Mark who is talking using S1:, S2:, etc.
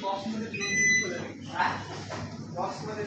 S1: बॉक्समध्ये बॉक्समध्ये